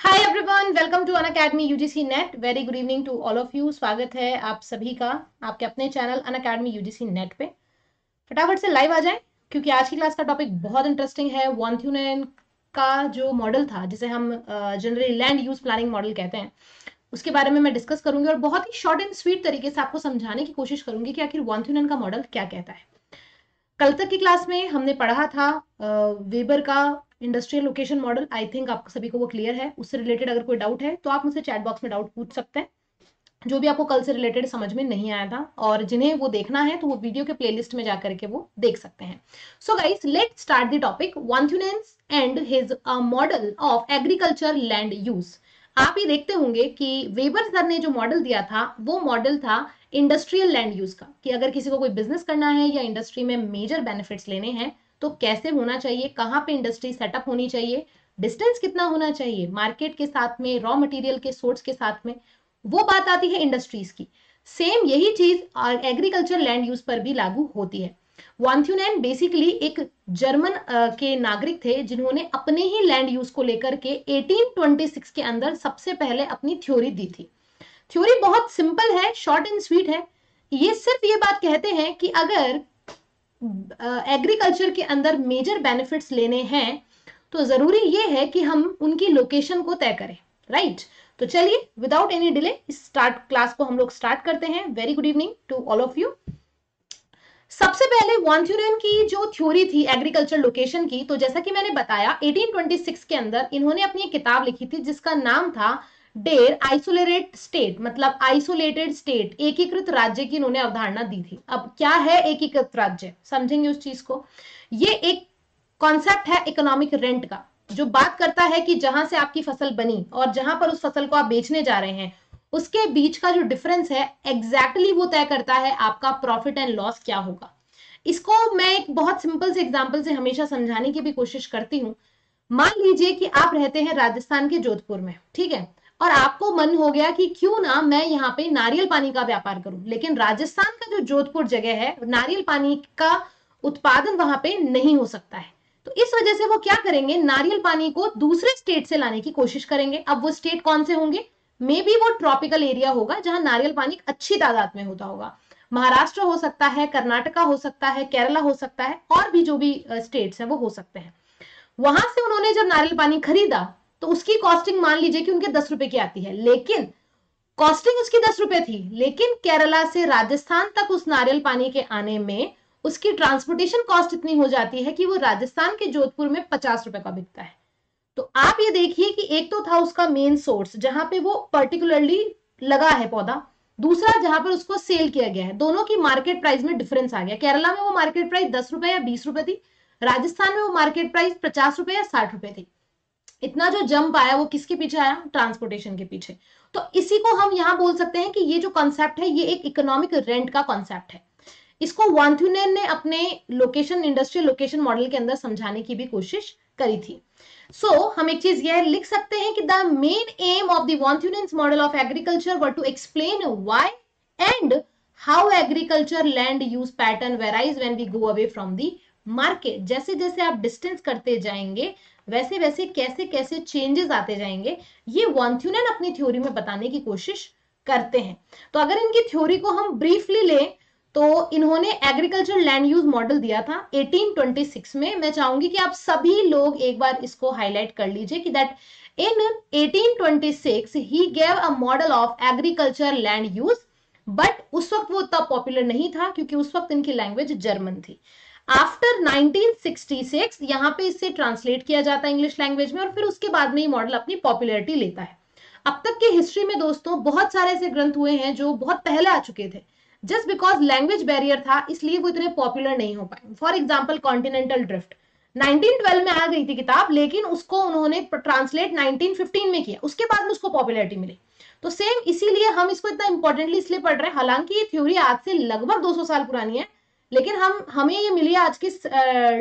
Hi everyone welcome to Unacademy UGC NET very good evening to all of you स्वागत है आप सभी का आपके अपने चैनल अन अकेडमी यूजीसी नेट पे फटाफट से लाइव आ जाए, क्योंकि आज की क्लास का टॉपिक बहुत इंटरेस्टिंग है। वॉन्थ्यूनन का जो मॉडल था, जिसे हम generally land use planning model कहते हैं, उसके बारे में मैं डिस्कस करूँगी और बहुत ही शॉर्ट एंड स्वीट तरीके से आपको समझाने की कोशिश करूँगी कि आखिर वॉन्थ्यूनन का मॉडल क्या कहता है। कल तक की क्लास में हमने पढ़ा था वेबर का industrial location model I think आप सभी को वो क्लियर है. उससे रिलेटेड अगर कोई डाउट है तो आप मुझसे चैट बॉक्स में डाउट पूछ सकते हैं. जो भी आपको कल से रिलेटेड समझ में नहीं आया था और जिन्हें वो देखना है तो वो वीडियो के प्लेलिस्ट में जाकर के वो देख सकते हैं. So guys let start the topic von Thunen's and his a model of agriculture land use आप ये देखते होंगे कि वेबर सर ने जो मॉडल दिया था, वो मॉडल था इंडस्ट्रियल लैंड यूज़ का, कि अगर किसी को कोई बिज़नेस करना है या इंडस्ट्री में मेजर बेनिफिट्स लेने हैं तो कैसे होना चाहिए, कहाँ पे इंडस्ट्री सेटअप होनी चाहिए डिस्टेंस कितना होना चाहिए मार्केट के साथ में रॉ मटेरियल के सोर्स के साथ में, वो बात आती है इंडस्ट्रीज़ की। सेम यही चीज़ एग्रीकल्चर लैंड यूज़ पर भी लागू होती है। वान्थ्यूनैन बेसिकली एक जर्मन के नागरिक थे जिन्होंने अपने ही लैंड यूज़ को लेकर के 1826 के अंदर सबसे पहले अपनी थ्योरी दी थी। थ्योरी बहुत सिंपल है शॉर्ट एंड स्वीट है। ये सिर्फ़ ये बात कहते हैं कि अगर एग्रीकल्चर के अंदर मेजर बेनिफिट्स लेने हैं तो ज़रूरी ये है कि हम उनकी लोकेशन को तय करें राइट right? तो चलिए without any delay start class को हम लोग स्टार्ट करते हैं। Very good evening to all of you सबसे पहले वॉन्थ्यूरियन की जो थ्योरी थी एग्रीकल्चर लोकेशन की तो जैसा कि मैंने बताया 1826 के अंदर इन्होंने अपनी एक किताब लिखी थी, जिसका नाम था डेर आइसोलेटेड स्टेट मतलब आइसोलेटेड स्टेट, एकीकृत राज्य की इन्होंने अवधारणा दी थी। अब क्या है एकीकृत राज्य? समझेंगे उस चीज़ को। ये एक कॉन्सेप्ट है इकोनॉमिक रेंट का, जो बात करता है कि जहाँ से आपकी फ़सल बनी और जहाँ पर उस फ़सल को आप बेचने जा रहे हैं उसके बीच का जो डिफरेंस है एग्जैक्टली exactly वो तय करता है आपका प्रॉफिट एंड लॉस क्या होगा। इसको मैं एक बहुत सिंपल से एग्ज़ाम्पल से हमेशा समझाने की भी कोशिश करती हूँ। मान लीजिए कि आप रहते हैं राजस्थान के जोधपुर में, ठीक है? और आपको मन हो गया कि क्यों ना मैं यहाँ पे नारियल पानी का व्यापार करूँ, लेकिन राजस्थान का जो जोधपुर जगह है, नारियल पानी का उत्पादन वहाँ पे नहीं हो सकता है। तो इस वजह से वो क्या करेंगे? नारियल पानी को दूसरे स्टेट से लाने की कोशिश करेंगे। अब वो स्टेट कौन से होंगे? मे बी वो ट्रॉपिकल एरिया होगा, जहाँ नारियल पानी अच्छी तादाद में होता होगा। महाराष्ट्र हो सकता है, कर्नाटका हो सकता है, केरला हो सकता है, और भी जो भी स्टेट्स हैं, वो हो सकते हैं। वहाँ से उन्होंने जब नारियल पानी खरीदा तो उसकी कॉस्टिंग मान लीजिए कि उनके दस रुपए की आती है। लेकिन कॉस्टिंग उसकी दस रुपए थी, लेकिन केरला से राजस्थान तक उस नारियल पानी के आने में उसकी ट्रांसपोर्टेशन कॉस्ट इतनी हो जाती है कि वो राजस्थान के जोधपुर में पचास रुपए का बिकता है। तो आप ये देखिए कि एक तो था उसका मेन सोर्स जहाँ पे वो पर्टिकुलरली लगा है पौधा। दूसरा, जहाँ पर उसको सेल किया गया है। दोनों की मार्केट प्राइस में डिफरेंस आ गया। केरला में वो मार्केट प्राइस दस रुपए या बीस रुपए थी। राजस्थान में वो मार्केट प्राइस पचास रुपए या साठ रुपए थी। इतना जो जंप आया, वो किसके पीछे आया? ट्रांसपोर्टेशन के पीछे। तो इसी को हम यहाँ बोल सकते हैं कि ये जो कॉन्सेप्ट है, ये एक इकोनॉमिक रेंट का कॉन्सेप्ट है। इसको वांथ्यूनेन ने अपने लोकेशन इंडस्ट्रियल लोकेशन मॉडल के अंदर समझाने की भी कोशिश करी थी। सो so, हम एक चीज़ यह लिख सकते हैं कि the main aim of the model of agriculture were to explain why and how agriculture land use pattern varies when we go away from the market जैसे जैसे आप डिस्टेंस करते जाएँगे वैसे वैसे कैसे कैसे चेंजेस आते जाएँगे ये वॉन्थ्यूनन अपनी थ्योरी में बताने की कोशिश करते हैं। तो अगर इनकी थ्योरी को हम ब्रीफली लें तो इन्होंने एग्रीकल्चर लैंड यूज़ मॉडल दिया था 1826 में। मैं चाहूँगी कि आप सभी लोग एक बार इसको हाईलाइट कर लीजिए कि that in 1826 he gave a model of agriculture land use but उस वक्त वो उतना पॉपुलर नहीं था क्योंकि उस वक्त इनकी लैंग्वेज जर्मन थी। आफ्टर 1966 यहाँ पे इसे ट्रांसलेट किया जाता है इंग्लिश लैंग्वेज में और फिर उसके बाद में ये मॉडल अपनी पॉपुलैरिटी लेता है। अब तक के हिस्ट्री में दोस्तों बहुत सारे ऐसे ग्रंथ हुए हैं जो बहुत पहले आ चुके थे। जस्ट बिकॉज़ लैंग्वेज बैरियर था, इसलिए वो इतने पॉपुलर नहीं हो पाए। फॉर एग्ज़ाम्पल कॉन्टिनेंटल ड्रिफ्ट 1912 में आ गई थी किताब, लेकिन उसको उन्होंने ट्रांसलेट 1915 में किया। उसके बाद में उसको पॉपुलैरिटी मिली। तो सेम इसीलिए हम इसको इतना इंपॉर्टेंटली इसलिए पढ़ रहे हैं। हालाँकि ये थ्योरी आज से लगभग 200 साल पुरानी है, लेकिन हम, हमें ये मिली आज की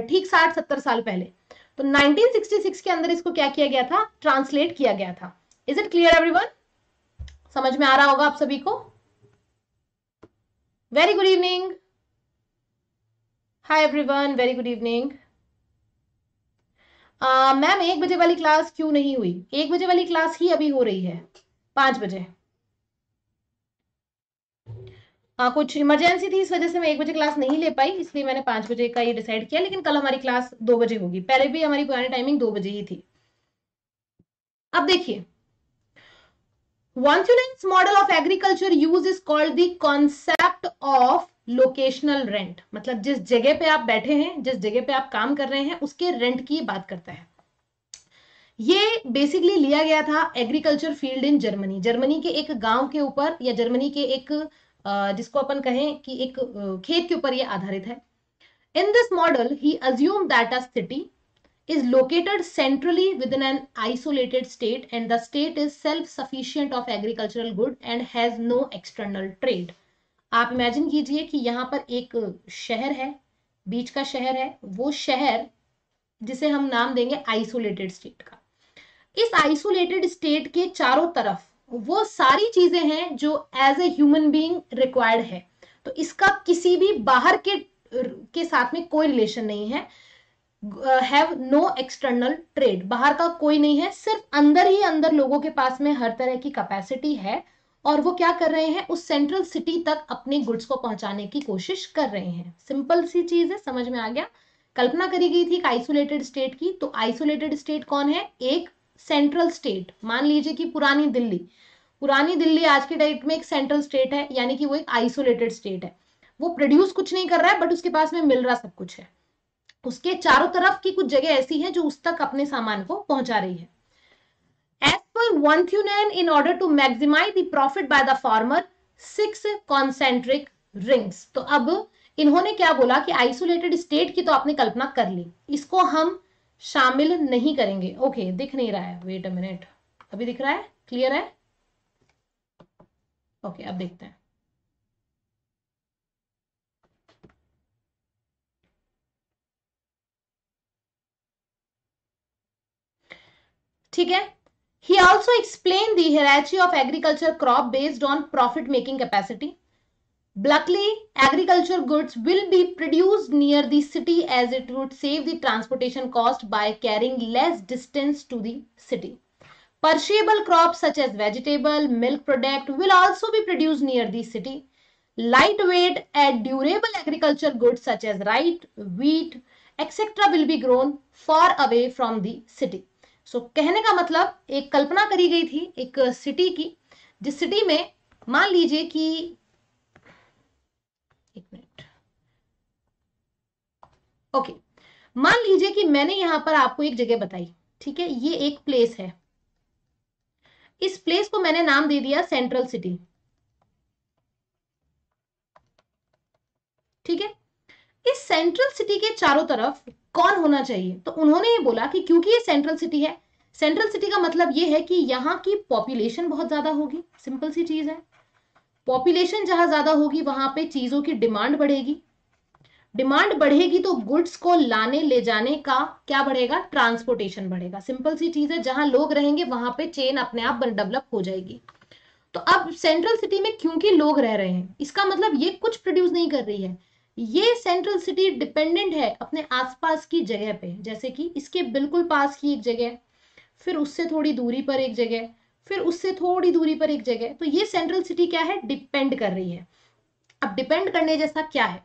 ठीक साठ सत्तर साल पहले। तो 1966 के अंदर इसको क्या किया गया था? ट्रांसलेट किया गया था। इज़ इट क्लियर एवरीवन समझ में आ रहा होगा आप सभी को? Very good evening hi everyone very good evening ma'am एक बजे वाली क्लास क्यों नहीं हुई? एक बजे वाली क्लास ही अभी हो रही है। पाँच बजे। हाँ कुछ इमरजेंसी थी, इस वजह से मैं एक बजे क्लास नहीं ले पाई, इसलिए मैंने पाँच बजे का ये डिसाइड किया, लेकिन कल हमारी क्लास दो बजे होगी। पहले भी हमारी पुरानी टाइमिंग दो बजे ही थी। अब देखिए One model of agriculture use is called the concept of locational rent मतलब जिस जगह पे आप बैठे हैं, जिस जगह पे आप काम कर रहे हैं, उसके रेंट की बात करता है। ये बेसिकली लिया गया था agriculture field in Germany Germany के एक गाँव के ऊपर या जर्मनी के एक जिसको अपन कहें कि एक खेत के ऊपर ये आधारित है। In this model he assume that a city is located centrally within an isolated state and the state is self-sufficient of agricultural good and has no external trade. आप इमेजिन कीजिए कि यहाँ पर एक शहर है, बीच का शहर है, वो शहर जिसे हम नाम देंगे आइसोलेटेड स्टेट का। इस आइसोलेटेड स्टेट के चारों तरफ़ वो सारी चीज़ें हैं जो as a human being required है। तो इसका किसी भी बाहर के के साथ में कोई रिलेशन नहीं है। हैव नो एक्सटर्नल ट्रेड बाहर का कोई नहीं है, सिर्फ़ अंदर ही अंदर लोगों के पास में हर तरह की कैपेसिटी है और वो क्या कर रहे हैं, उस सेंट्रल सिटी तक अपने गुड्स को पहुँचाने की कोशिश कर रहे हैं। सिंपल सी चीज़ है, समझ में आ गया? कल्पना करी गई थी एक आइसोलेटेड स्टेट की तो आइसोलेटेड स्टेट कौन है? एक सेंट्रल स्टेट मान लीजिए कि पुरानी दिल्ली। पुरानी दिल्ली आज के डेट में एक सेंट्रल स्टेट है, यानी कि वो एक आइसोलेटेड स्टेट है। वो प्रोड्यूस कुछ नहीं कर रहा है बट उसके पास में मिल रहा सब कुछ है। उसके चारों तरफ़ की कुछ जगह ऐसी हैं जो उस तक अपने सामान को पहुँचा रही है। As per von Thunen in order to maximize the profit by the farmer six concentric rings तो अब इन्होंने क्या बोला कि आइसोलेटेड स्टेट की तो आपने कल्पना कर ली। इसको हम शामिल नहीं करेंगे। ओके okay, दिख नहीं रहा है। वेट अ मिनट अभी दिख रहा है? क्लियर है? ओके okay, अब देखते हैं। ठीक है he also explained the hierarchy of agriculture crop based on profit making capacity bluntly agriculture goods will be produced near the city as it would save the transportation cost by carrying less distance to the city perishable crops such as vegetable milk product will also be produced near the city lightweight and durable agriculture goods such as rice wheat etc will be grown far away from the city so so, कहने का मतलब एक कल्पना करी गई थी एक city की जिस सिटी में मान लीजिए कि एक मिनट ओके मान लीजिए कि मैंने यहाँ पर आपको एक जगह बताई ठीक है? ये एक प्लेस है। इस प्लेस को मैंने नाम दे दिया सेंट्रल सिटी ठीक है? इस सेंट्रल सिटी के चारों तरफ़ कौन होना चाहिए? तो उन्होंने ये बोला कि क्योंकि ये सेंट्रल सिटी है सेंट्रल सिटी का मतलब ये है कि यहाँ की पॉपुलेशन बहुत ज़्यादा होगी। सिंपल सी चीज़ है। पॉपुलेशन जहाँ ज़्यादा होगी, वहाँ पे चीज़ों की डिमांड बढ़ेगी। डिमांड बढ़ेगी तो गुड्स को लाने, ले जाने का क्या बढ़ेगा? ट्रांसपोर्टेशन बढ़ेगा। सिंपल सी चीज़ है, जहाँ लोग रहेंगे, वहाँ पे चेन अपने आप डेवलप हो जाएगी। तो अब सेंट्रल सिटी में क्योंकि लोग रह रहे हैं, इसका मतलब ये कुछ प्रोड्यूस नहीं कर रही है। ये सेंट्रल सिटी डिपेंडेंट है अपने आसपास की जगह पे, जैसे कि इसके बिल्कुल पास की एक जगह, फिर उससे थोड़ी दूरी पर एक जगह, फिर उससे थोड़ी दूरी पर एक जगह तो ये सेंट्रल सिटी क्या है? डिपेंड कर रही है। अब डिपेंड करने जैसा क्या है?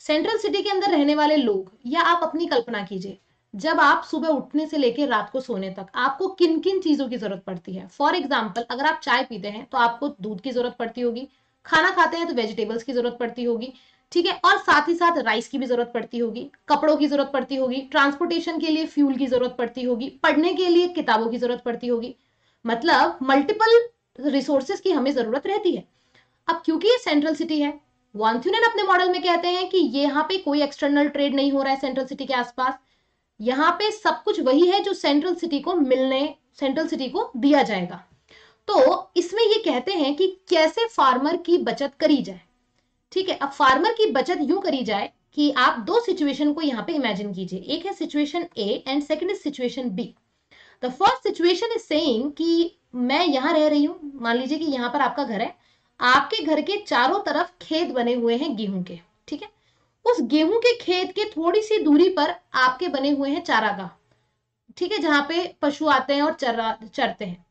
सेंट्रल सिटी के अंदर रहने वाले लोग, या आप अपनी कल्पना कीजिए, जब आप सुबह उठने से लेकर रात को सोने तक, आपको किन किन चीज़ों की ज़रूरत पड़ती है? फॉर एग्ज़ाम्पल अगर आप चाय पीते हैं तो आपको दूध की ज़रूरत पड़ती होगी, खाना खाते हैं तो वेजिटेबल्स की ज़रूरत पड़ती होगी ठीक है? और साथ ही साथ राइस की भी ज़रूरत पड़ती होगी, कपड़ों की ज़रूरत पड़ती होगी ट्रांसपोर्टेशन के लिए फ्यूल की ज़रूरत पड़ती होगी, पढ़ने के लिए किताबों की ज़रूरत पड़ती होगी। मतलब मल्टीपल रिसोर्सेज की हमें ज़रूरत रहती है। अब क्योंकि ये सेंट्रल सिटी है वांथ्यूनन अपने मॉडल में कहते हैं कि यहाँ पे कोई एक्सटर्नल ट्रेड नहीं हो रहा है सेंट्रल सिटी के आसपास। यहाँ पे सब कुछ वही है जो सेंट्रल सिटी को मिलने सेंट्रल सिटी को दिया जाएगा। तो इसमें ये कहते हैं कि कैसे फार्मर की बचत करी जाए। ठीक है, अब फार्मर की बचत यूँ करी जाए कि आप दो सिचुएशन को यहाँ पे इमेजिन कीजिए। एक है situation A and second is situation B the first situation is saying कि मैं यहाँ रह रही हूँ, मान लीजिए कि यहाँ पर आपका घर है, आपके घर के चारों तरफ़ खेत बने हुए हैं गेहूँ के, ठीक है? उस गेहूँ के खेत के थोड़ी सी दूरी पर आपके बने हुए हैं चारागाह, ठीक है, जहाँ पे पशु आते हैं और चरा, चरते हैं।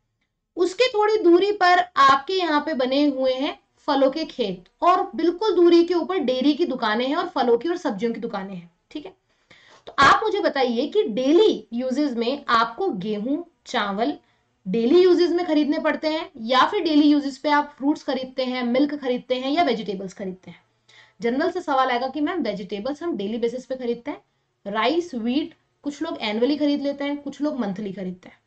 उसके थोड़ी दूरी पर आपके यहाँ पे बने हुए हैं फलों के खेत, और बिल्कुल दूरी के ऊपर डेयरी की दुकानें हैं और फलों की और सब्जियों की दुकानें हैं, ठीक है? तो आप मुझे बताइए कि डेली यूजेस में आपको गेहूँ, चावल डेली यूजेस में खरीदने पड़ते हैं, या फिर डेली यूजेस पे आप फ्रूट्स खरीदते हैं मिल्क खरीदते हैं, या वेजिटेबल्स खरीदते हैं? जनरल से सवाल आएगा कि मैम वेजिटेबल्स हम डेली बेसिस पे खरीदते हैं राइस व्हीट कुछ लोग एनुअली खरीद लेते हैं, कुछ लोग मंथली खरीदते हैं।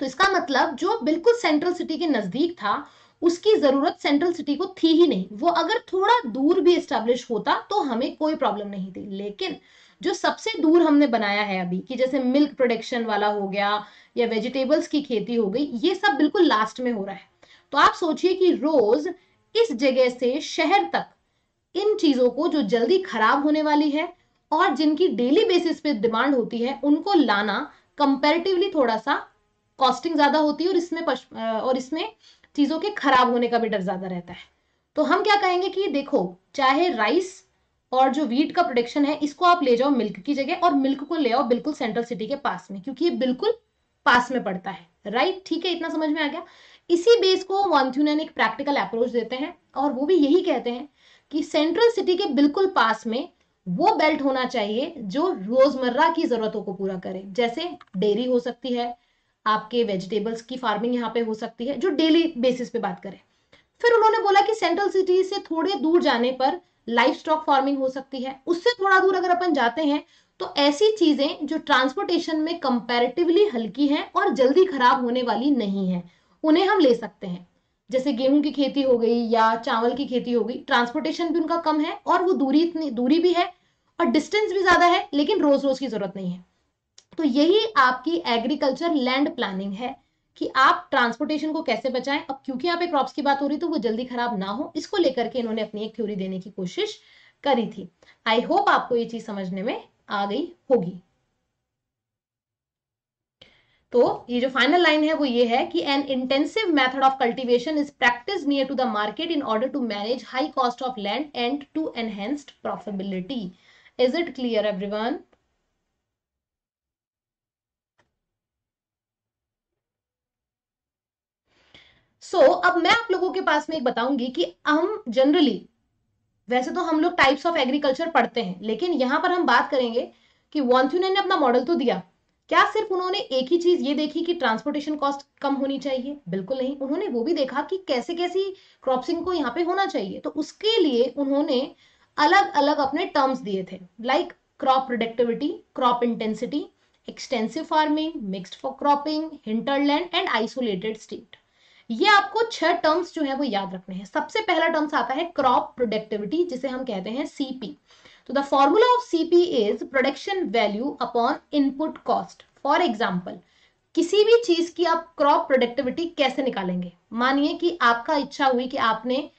तो इसका मतलब जो बिल्कुल सेंट्रल सिटी के नज़दीक था उसकी ज़रूरत सेंट्रल सिटी को थी ही नहीं। वो अगर थोड़ा दूर भी एस्टेब्लिश होता तो हमें कोई प्रॉब्लम नहीं थी। लेकिन जो सबसे दूर हमने बनाया है अभी, कि जैसे मिल्क प्रोडक्शन वाला हो गया, या वेजिटेबल्स की खेती हो गई, ये सब बिल्कुल लास्ट में हो रहा है। तो आप सोचिए कि रोज इस जगह से शहर तक इन चीज़ों को जो जल्दी खराब होने वाली है, और जिनकी डेली बेसिस पे डिमांड होती है, उनको लाना कंपेरेटिवली थोड़ा सा कॉस्टिंग ज़्यादा होती है, और इसमें और इसमें चीज़ों के खराब होने का भी डर ज़्यादा रहता है। तो हम क्या कहेंगे कि देखो, चाहे राइस और जो वीट का प्रोडक्शन है, इसको आप ले जाओ मिल्क की जगह और मिल्क को ले आओ बिल्कुल सेंट्रल सिटी के पास में, क्योंकि ये बिल्कुल पास में पड़ता है। राइट ठीक है, इतना समझ में आ गया? इसी बेस को वॉन्थ्यूनन एक प्रैक्टिकल अप्रोच देते हैं और वो भी यही कहते हैं कि सेंट्रल सिटी के बिल्कुल पास में वो बेल्ट होना चाहिए जो रोज़मर्रा की जरूरतों को पूरा करे। जैसे डेयरी हो सकती है आपके वेजिटेबल्स की फ़ार्मिंग यहाँ पे हो सकती है, जो डेली बेसिस पे बात करें। फिर उन्होंने बोला कि सेंट्रल सिटी से थोड़े दूर जाने पर लाइफ स्टॉक फ़ार्मिंग हो सकती है। उससे थोड़ा दूर अगर अपन जाते हैं तो ऐसी चीज़ें जो ट्रांसपोर्टेशन में कंपैरेटिवली हल्की हैं और जल्दी खराब होने वाली नहीं है, उन्हें हम ले सकते हैं। जैसे गेहूँ की खेती हो गई या चावल की खेती हो गई ट्रांसपोर्टेशन भी उनका कम है और वो दूरी इतनी, दूरी भी है और डिस्टेंस भी ज़्यादा है, लेकिन रोज रोज की ज़रूरत नहीं है। तो यही आपकी एग्रीकल्चर लैंड प्लानिंग है कि आप ट्रांसपोर्टेशन को कैसे बचाएँ। अब क्योंकि यहाँ पे क्रॉप्स की बात हो रही तो वो जल्दी खराब ना हो, इसको लेकर के इन्होंने अपनी एक थ्योरी देने की कोशिश करी थी। आई होप आपको ये चीज़ समझने में आ गई होगी। तो ये जो फाइनल लाइन है, वो ये है कि an intensive method of cultivation is practice near to the market in order to manage high cost of land and to enhanced profitability is it clear everyone so so, अब मैं आप लोगों के पास में एक बताऊँगी कि हम जनरली वैसे तो हम लोग टाइप्स ऑफ़ एग्रीकल्चर पढ़ते हैं लेकिन यहाँ पर हम बात करेंगे कि वॉन्थ्यून ने अपना मॉडल तो दिया। क्या सिर्फ़ उन्होंने एक ही चीज़ ये देखी कि ट्रांसपोर्टेशन कॉस्ट कम होनी चाहिए? बिल्कुल नहीं। उन्होंने वो भी देखा कि कैसे कैसी क्रॉपिंग को यहाँ पे होना चाहिए। तो उसके लिए उन्होंने अलग अलग अपने टर्म्स दिए थे like crop productivity crop intensity extensive farming mixed for cropping hinterland and isolated state ये आपको छह टर्म्स जो है वो याद रखने हैं। सबसे पहला टर्म्स आता है क्रॉप प्रोडक्टिविटी जिसे हम कहते हैं सीपी तो the formula of CP is production value upon input cost for example किसी भी चीज़ की आप क्रॉप प्रोडक्टिविटी कैसे निकालेंगे? मानिए कि आपका इच्छा हुई कि आपने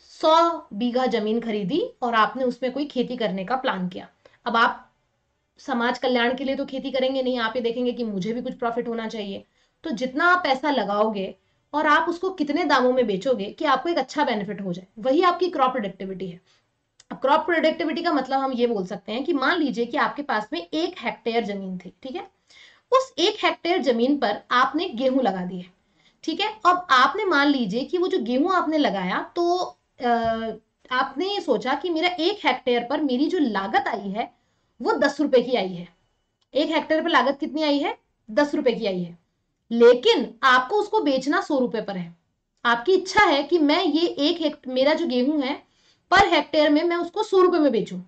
सौ बीघा ज़मीन खरीदी और आपने उसमें कोई खेती करने का प्लान किया। अब आप समाज कल्याण के लिए तो खेती करेंगे नहीं, आप ये देखेंगे कि मुझे भी कुछ प्रॉफिट होना चाहिए। तो जितना आप पैसा लगाओगे और आप उसको कितने दामों में बेचोगे कि आपको एक अच्छा बेनिफिट हो जाए? वही आपकी क्रॉप प्रोडक्टिविटी है। अब क्रॉप प्रोडक्टिविटी का मतलब हम ये बोल सकते हैं कि मान लीजिए कि आपके पास में एक हेक्टेयर ज़मीन थी, ठीक है? उस एक हेक्टेयर ज़मीन पर आपने गेहूँ लगा दिए ठीक है? अब आपने मान लीजिए कि वो जो गेहूँ आपने लगाया तो आपने ये सोचा कि मेरा एक हेक्टेयर पर मेरी जो लागत आई है, वो दस रुपए की आई है। एक हेक्टेयर पर लागत कितनी आई है? दस रुपए की आई है। लेकिन आपको उसको बेचना सौ रुपए पर है। आपकी इच्छा है कि मैं ये एक मेरा जो गेहूँ है, पर हेक्टेयर में मैं उसको सौ रुपए में बेचूं।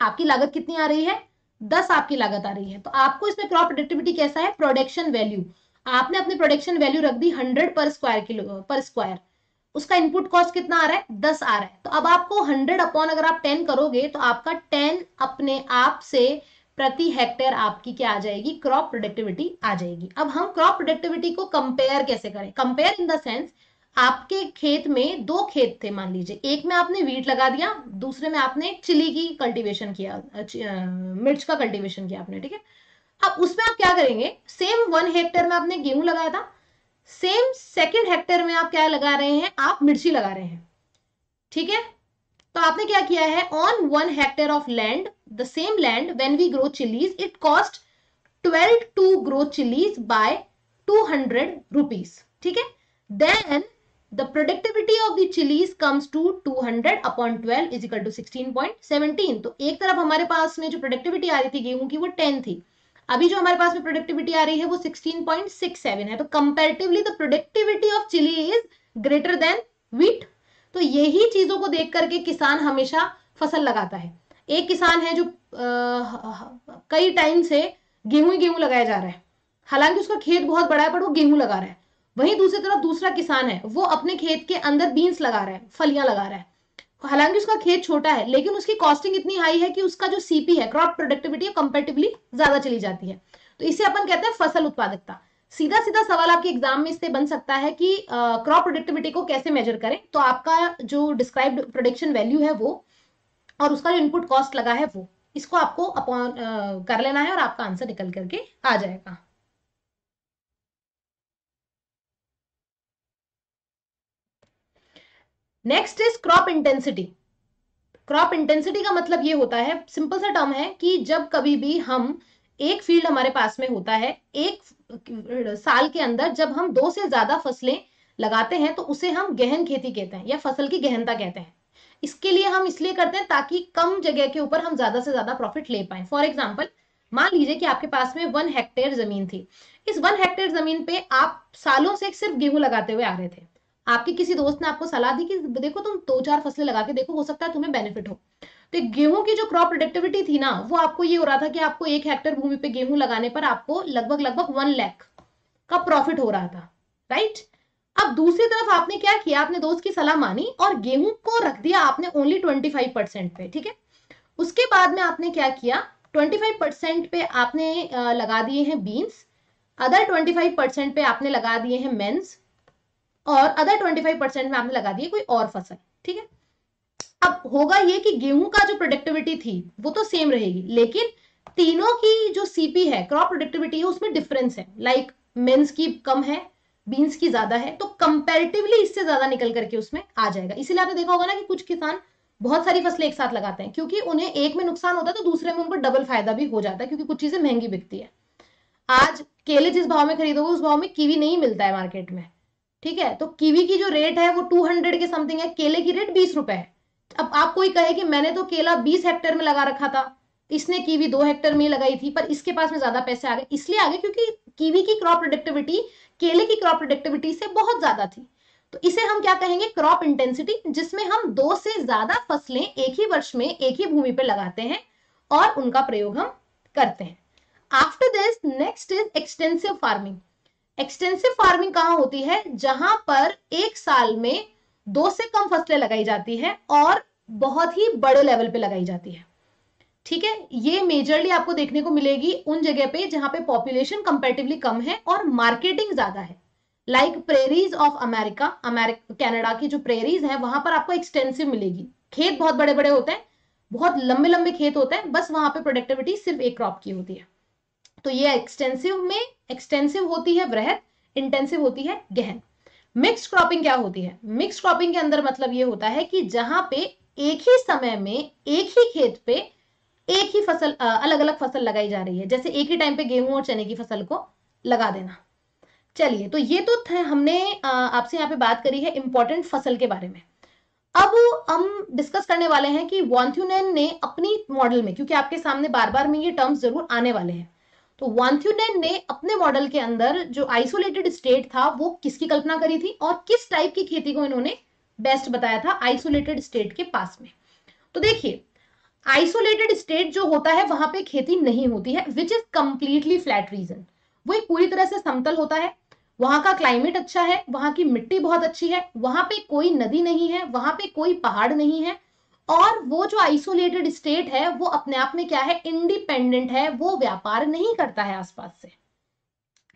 आपकी लागत कितनी आ रही है? दस आपकी लागत आ रही है। तो आपको इसमें क्रॉप प्रोडक्टिविटी कैसा है? प्रोडक्शन वैल्यू आपने अपनी प्रोडक्शन वैल्यू रख दी hundred per square kilo per square उसका इनपुट कॉस्ट कितना आ रहा है? दस आ रहा है। तो अब आपको हंड्रेड अपॉन अगर आप टेन करोगे तो आपका टेन अपने आप से प्रति हेक्टेयर आपकी क्या आ जाएगी? क्रॉप प्रोडक्टिविटी आ जाएगी। अब हम क्रॉप प्रोडक्टिविटी को कंपेयर कैसे करें? कंपेयर इन द सेंस आपके खेत में दो खेत थे, मान लीजिए। एक में आपने वीट लगा दिया, दूसरे में आपने चिली की कल्टीवेशन किया मिर्च का कल्टीवेशन किया आपने, ठीक है? अब उसमें आप क्या करेंगे? सेम वन हेक्टेयर में आपने गेहूँ लगाया था सेम सेकेंड हेक्टेयर में आप क्या लगा रहे हैं? आप मिर्ची लगा रहे हैं, ठीक है? तो आपने क्या किया है? On one hectare of land the same land when we grow chilies it cost 12 to grow chilies by 200 rupees ठीक है? Then the productivity of the chilies comes to 200 upon 12 is equal to 16.17 तो एक तरफ़ हमारे पास में जो productivity आ रही थी गेहूँ की, वो 10 थी। अभी जो हमारे पास में प्रोडक्टिविटी आ रही है, वो 16.67 है। तो comparatively the productivity of chili is greater than wheat तो यही चीज़ों को देख करके किसान हमेशा फ़सल लगाता है। एक किसान है जो आ, कई टाइम से गेहूँ ही गेहूँ लगाया जा रहा है। हालाँकि उसका खेत बहुत बड़ा है पर वो गेहूँ लगा रहा है। वहीं दूसरी तरफ़ दूसरा किसान है वो अपने खेत के अंदर बीन्स लगा रहा है फलियाँ लगा रहा है। हालाँकि उसका खेत छोटा है लेकिन उसकी कॉस्टिंग इतनी हाई है कि उसका जो सीपी है क्रॉप प्रोडक्टिविटी कंपेरेटिवली ज़्यादा चली जाती है। तो इसे अपन कहते हैं फ़सल उत्पादकता। सीधा सीधा सवाल आपके एग्ज़ाम में इससे बन सकता है कि क्रॉप प्रोडक्टिविटी को कैसे मेजर करें? तो आपका जो डिस्क्राइब्ड प्रोडक्शन वैल्यू है वो और उसका जो इनपुट कॉस्ट लगा है वो, इसको आपको अपॉन कर लेना है और आपका आंसर निकल करके आ जाएगा। Next is crop intensity crop intensity का मतलब ये होता है सिंपल सा टर्म है कि जब कभी भी हम एक फ़ील्ड हमारे पास में होता है, एक साल के अंदर जब हम दो से ज़्यादा फ़सलें लगाते हैं तो उसे हम गहन खेती कहते हैं या फ़सल की गहनता कहते हैं। इसके लिए हम इसलिए करते हैं ताकि कम जगह के ऊपर हम ज़्यादा से ज़्यादा प्रॉफिट ले पाए। फॉर एग्ज़ाम्पल मान लीजिए कि आपके पास में वन हेक्टेयर ज़मीन थी। इस वन हेक्टेयर ज़मीन पे आप सालों से सिर्फ़ गेहूँ लगाते हुए आ रहे थे। आपके किसी दोस्त ने आपको सलाह दी कि देखो तुम दो चार फ़सलें लगा के देखो, हो सकता है तुम्हें बेनिफिट हो। तो गेहूँ की जो क्रॉप प्रोडक्टिविटी थी ना, वो आपको ये हो रहा था कि आपको एक हेक्टेयर भूमि पे गेहूँ लगाने पर आपको लगभग लगभग वन लैख का प्रॉफिट हो रहा था राइट अब दूसरी तरफ़ आपने क्या किया? आपने दोस्त की सलाह मानी और गेहूँ को रख दिया आपने ओनली ट्वेंटी फाइव परसेंट पे, ठीक है? उसके बाद में आपने क्या किया? ट्वेंटी फाइव परसेंट पे आपने लगा दिए हैं beans other twenty five percent पे आपने लगा दिए हैं मेन्स और अदर ट्वेंटी फाइव परसेंट में आपने लगा दिए कोई और फ़सल, ठीक है? अब होगा ये कि गेहूँ का जो प्रोडक्टिविटी थी, वो तो सेम रहेगी, लेकिन तीनों की जो सीपी है क्रॉप प्रोडक्टिविटी है, उसमें डिफरेंस है। लाइक मेन्स की कम है बीन्स की ज़्यादा है तो कंपेरेटिवली इससे ज़्यादा निकल करके उसमें आ जाएगा। इसीलिए आपने देखा होगा ना कि कुछ किसान बहुत सारी फ़सलें एक साथ लगाते हैं, क्योंकि उन्हें एक में नुकसान होता है तो दूसरे में उनको डबल फ़ायदा भी हो जाता है, क्योंकि कुछ चीज़ें महँगी बिकती है। आज केले जिस भाव में खरीदोगे, उस भाव में कीवी नहीं मिलता है मार्केट में, ठीक है? तो कीवी की जो रेट है, वो टू हंड्रेड के समथिंग है, केले की रेट बीस रुपए है। अब आप कोई कहे कि मैंने तो केला बीस हेक्टेयर में लगा रखा था, इसने कीवी दो हेक्टेयर में लगाई थी, पर इसके पास में ज़्यादा पैसे आ गए। इसलिए आ गए क्योंकि कीवी की क्रॉप प्रोडक्टिविटी केले की क्रॉप प्रोडक्टिविटी से बहुत ज़्यादा थी। तो इसे हम क्या कहेंगे? क्रॉप इंटेंसिटी जिसमें हम दो से ज़्यादा फ़सलें एक ही वर्ष में, एक ही भूमि पर लगाते हैं और उनका प्रयोग हम करते हैं। After this next is extensive farming extensive farming कहाँ होती है? जहाँ पर एक साल में दो से कम फ़सलें लगाई जाती है और बहुत ही बड़े लेवल पे लगाई जाती है। ठीक है? ये मेजरली आपको देखने को मिलेगी उन जगह पे जहाँ पे पॉपुलेशन कंपेरेटिवली कम है और मार्केटिंग ज़्यादा है। Like prairies of America America Canada की जो प्रेरीज है, वहाँ पर आपको एक्सटेंसिव मिलेगी। खेत बहुत बड़े बड़े होते हैं, बहुत लंबे लंबे खेत होते हैं, बस वहाँ पे प्रोडक्टिविटी सिर्फ़ एक क्रॉप की होती है। तो ये एक्सटेंसिव में एक्सटेंसिव होती है वृहद इंटेंसिव होती है गहन। मिक्स क्रॉपिंग क्या होती है? मिक्स क्रॉपिंग के अंदर मतलब ये होता है कि जहाँ पे एक ही समय में एक ही खेत पे एक ही फ़सल अलग अलग फ़सल लगाई जा रही है। जैसे एक ही टाइम पे गेहूँ और चने की फ़सल को लगा देना। चलिए तो ये तो हमने आपसे यहाँ पे बात करी है इंपॉर्टेंट फ़सल के बारे में। अब हम डिस्कस करने वाले हैं कि वॉन्थ्यूनेन ने अपनी मॉडल में, क्योंकि आपके सामने बार बार में ये टर्म्स ज़रूर आने वाले हैं। तो वांथ्यूनेन ने अपने मॉडल के अंदर जो आइसोलेटेड स्टेट था, वो किसकी कल्पना करी थी और किस टाइप की खेती को इन्होंने बेस्ट बताया था आइसोलेटेड स्टेट के पास में। तो देखिए आइसोलेटेड स्टेट जो होता है, वहाँ पे खेती नहीं होती है which is completely flat region वो एक पूरी तरह से समतल होता है, वहाँ का क्लाइमेट अच्छा है, वहाँ की मिट्टी बहुत अच्छी है, वहाँ पे कोई नदी नहीं है, वहाँ पे कोई पहाड़ नहीं है और वो जो आइसोलेटेड स्टेट है, वो अपने आप में क्या है? इंडिपेंडेंट है, वो व्यापार नहीं करता है आसपास से।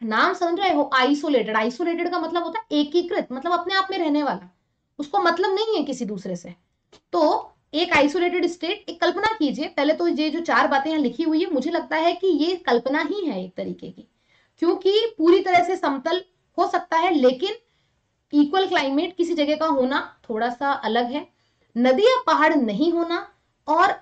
नाम समझ रहे हो? आइसोलेटेड आइसोलेटेड का मतलब होता है एकीकृत मतलब अपने आप में रहने वाला। उसको मतलब नहीं है किसी दूसरे से। तो एक आइसोलेटेड स्टेट एक कल्पना कीजिए। पहले तो ये जो चार बातें यहाँ लिखी हुई है, मुझे लगता है कि ये कल्पना ही है एक तरीके की। क्योंकि पूरी तरह से समतल हो सकता है, लेकिन इक्वल क्लाइमेट किसी जगह का होना थोड़ा सा अलग है। नदी या पहाड़ नहीं होना और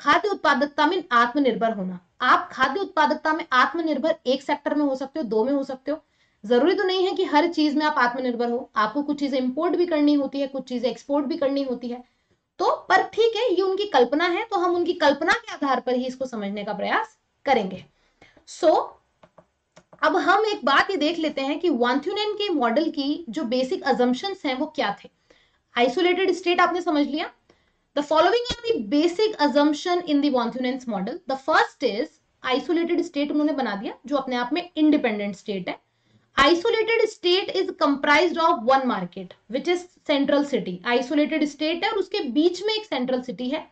खाद्य उत्पादकता में आत्मनिर्भर होना। आप खाद्य उत्पादकता में आत्मनिर्भर एक सेक्टर में हो सकते हो दो में हो सकते हो। ज़रूरी तो नहीं है कि हर चीज़ में आप आत्मनिर्भर हो। आपको कुछ चीज़ें इंपोर्ट भी करनी होती है कुछ चीज़ें एक्सपोर्ट भी करनी होती है। तो पर ठीक है ये उनकी कल्पना है तो हम उनकी कल्पना के आधार पर ही इसको समझने का प्रयास करेंगे। सो so, अब हम एक बात ये देख लेते हैं कि वांथ्यूनेन के मॉडल की जो बेसिक अजम्पन्स हैं वो क्या थे? आइसोलेटेड स्टेट आपने समझ लिया? The following are the basic assumption in the von Thunen's model the first is isolated state उन्होंने बना दिया, जो अपने आप में इंडिपेंडेंट स्टेट है. Isolated state is comprise of one market which is central city isolated state है और उसके बीच में एक सेंट्रल सिटी है.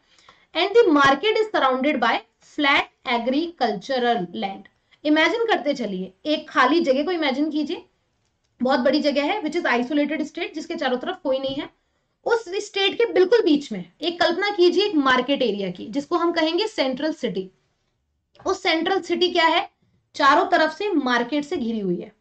And the market is surrounded by flat agricultural land imagine करते चलिए, एक खाली जगह को इमेजिन कीजिए. बहुत बड़ी जगह है विच इज़ आइसोलेटेड स्टेट जिसके चारों तरफ़ कोई नहीं है. उस स्टेट के बिल्कुल बीच में, एक कल्पना कीजिए एक मार्केट एरिया की, जिसको हम कहेंगे सेंट्रल सिटी उस सेंट्रल सिटी क्या है? चारों तरफ़ से मार्केट से घिरी हुई है।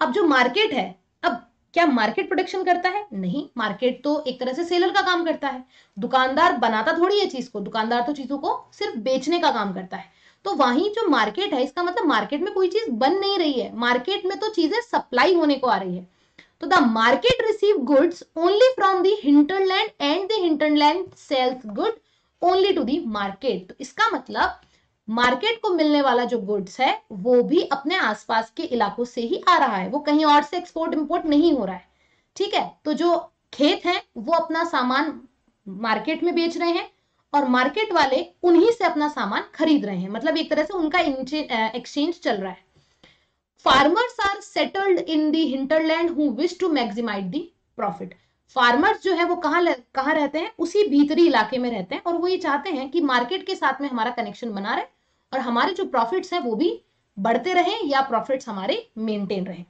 अब जो मार्केट है, अब क्या मार्केट प्रोडक्शन करता है? नहीं मार्केट तो एक तरह से सेलर का काम करता है। दुकानदार बनाता थोड़ी है चीज़ को, दुकानदार तो चीज़ों को सिर्फ़ बेचने का काम करता है। तो वहीं जो मार्केट है, इसका मतलब मार्केट में कोई चीज़ बन नहीं रही है। मार्केट में तो चीज़ें सप्लाई होने को आ रही है। तो the market receive goods only from the hinterland and the hinterland sells good only to the market तो इसका मतलब मार्केट को मिलने वाला जो गुड्स है, वो भी अपने आसपास के इलाकों से ही आ रहा है। वो कहीं और से एक्सपोर्ट इंपोर्ट नहीं हो रहा है। ठीक है? तो जो खेत है, वो अपना सामान मार्केट में बेच रहे हैं और मार्केट वाले उन्हीं से अपना सामान खरीद रहे हैं। मतलब एक तरह से उनका एक्सचेंज चल रहा है। Farmers are settled in the hinterland who wish to maximize the profit farmers जो है वो कहाँ कहाँ रहते हैं? उसी भीतरी इलाके में रहते हैं और वो ये चाहते हैं कि मार्केट के साथ में हमारा कनेक्शन बना रहे और हमारे जो प्रॉफिट्स हैं वो भी बढ़ते रहें या प्रॉफिट्स हमारे मेंटेन रहें।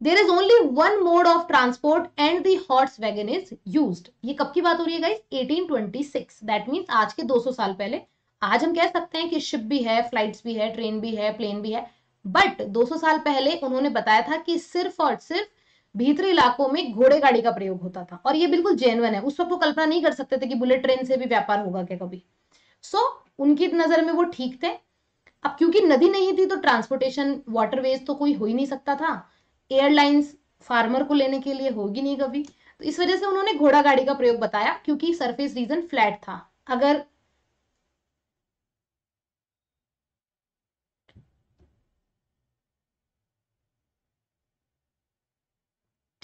There is only one mode of transport and the horse wagon is use ये कब की बात हो रही है गाइस 1826 दैट मीन्स आज के 200 साल पहले आज हम कह सकते हैं कि शिप भी है फ्लाइट्स भी है ट्रेन भी है प्लेन भी है। बट 200 साल पहले उन्होंने बताया था कि सिर्फ़ और सिर्फ़ भीतरी इलाकों में घोड़े गाड़ी का प्रयोग होता था। और ये बिल्कुल जेनवन है। उस वक्त वो कल्पना नहीं कर सकते थे कि बुलेट ट्रेन से भी व्यापार होगा क्या कभी। सो so, उनकी नज़र में वो ठीक थे। अब क्योंकि नदी नहीं थी तो ट्रांसपोर्टेशन वाटरवेज तो कोई हो ही नहीं सकता था। एयरलाइंस फार्मर को लेने के लिए होगी नहीं कभी। तो इस वजह से उन्होंने घोड़ा गाड़ी का प्रयोग बताया क्योंकि सरफेस रीजन फ्लैट था। अगर